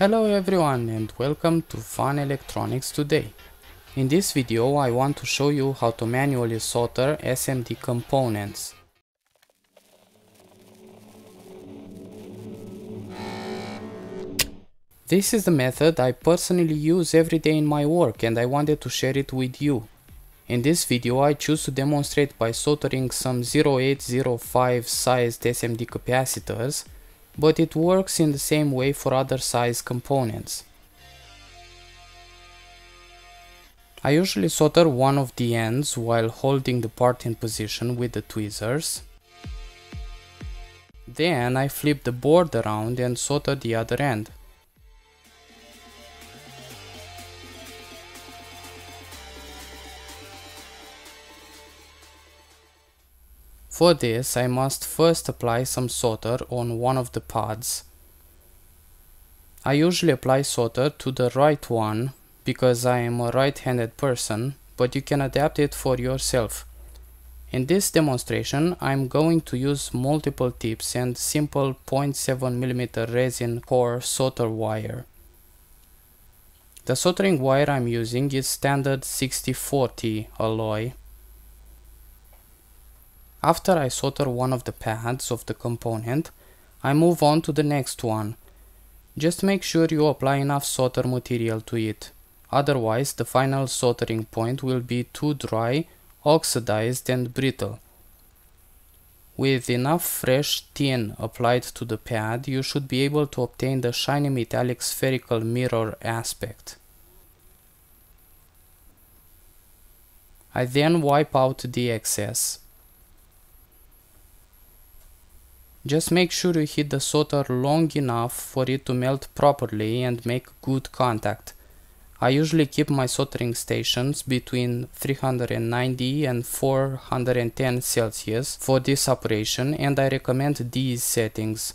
Hello everyone and welcome to Fun Electronics today. In this video I want to show you how to manually solder SMD components. This is the method I personally use every day in my work and I wanted to share it with you. In this video I choose to demonstrate by soldering some 0805 sized SMD capacitors, but it works in the same way for other size components. I usually solder one of the ends while holding the part in position with the tweezers. Then I flip the board around and solder the other end. For this I must first apply some solder on one of the pads. I usually apply solder to the right one because I am a right-handed person, but you can adapt it for yourself. In this demonstration I'm going to use multiple tips and simple 0.7mm resin core solder wire. The soldering wire I'm using is standard 6040 alloy after I solder one of the pads of the component, I move on to the next one. Just make sure you apply enough solder material to it, otherwise the final soldering point will be too dry, oxidized and brittle. With enough fresh tin applied to the pad, you should be able to obtain the shiny metallic spherical mirror aspect. I then wipe out the excess. Just make sure you heat the solder long enough for it to melt properly and make good contact. I usually keep my soldering stations between 390 and 410 Celsius for this operation and I recommend these settings.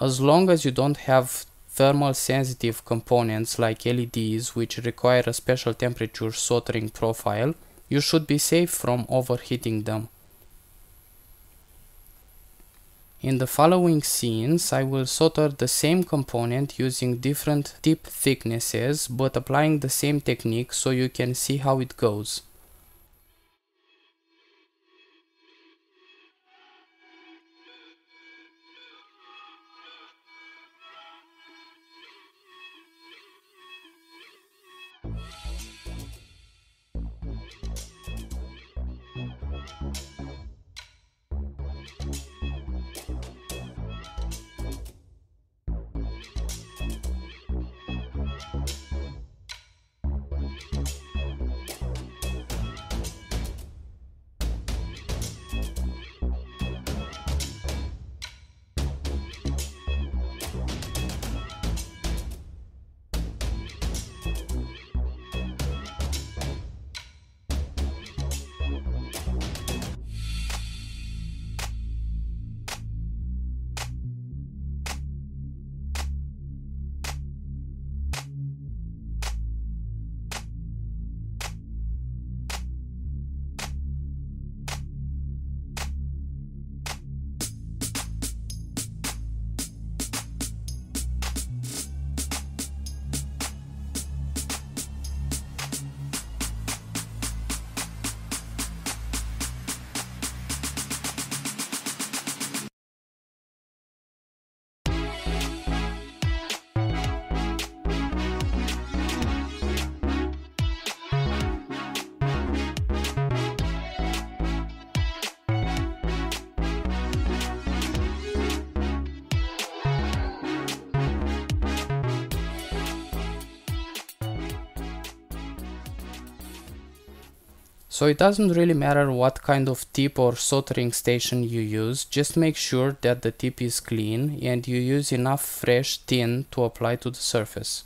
As long as you don't have thermal sensitive components like LEDs which require a special temperature soldering profile, you should be safe from overheating them. In the following scenes, I will solder the same component using different tip thicknesses, but applying the same technique so you can see how it goes. So it doesn't really matter what kind of tip or soldering station you use, just make sure that the tip is clean and you use enough fresh tin to apply to the surface.